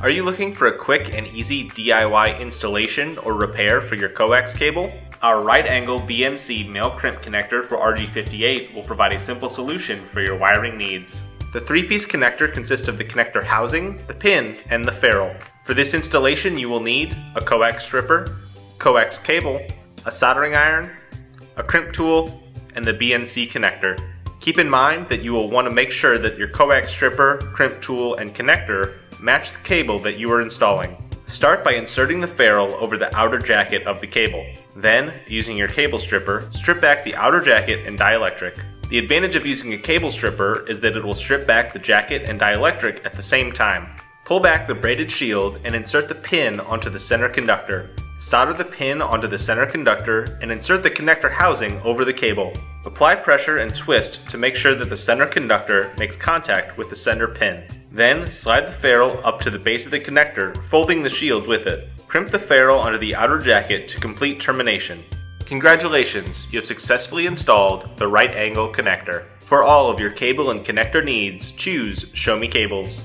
Are you looking for a quick and easy DIY installation or repair for your coax cable? Our right angle BNC male crimp connector for RG58 will provide a simple solution for your wiring needs. The three-piece connector consists of the connector housing, the pin, and the ferrule. For this installation you will need a coax stripper, coax cable, a soldering iron, a crimp tool, and the BNC connector. Keep in mind that you will want to make sure that your coax stripper, crimp tool, and connector match the cable that you are installing. Start by inserting the ferrule over the outer jacket of the cable. Then, using your cable stripper, strip back the outer jacket and dielectric. The advantage of using a cable stripper is that it will strip back the jacket and dielectric at the same time. Pull back the braided shield and insert the pin onto the center conductor. Solder the pin onto the center conductor and insert the connector housing over the cable. Apply pressure and twist to make sure that the center conductor makes contact with the center pin. Then slide the ferrule up to the base of the connector, folding the shield with it. Crimp the ferrule under the outer jacket to complete termination. Congratulations, you have successfully installed the right angle connector. For all of your cable and connector needs, choose Show Me Cables.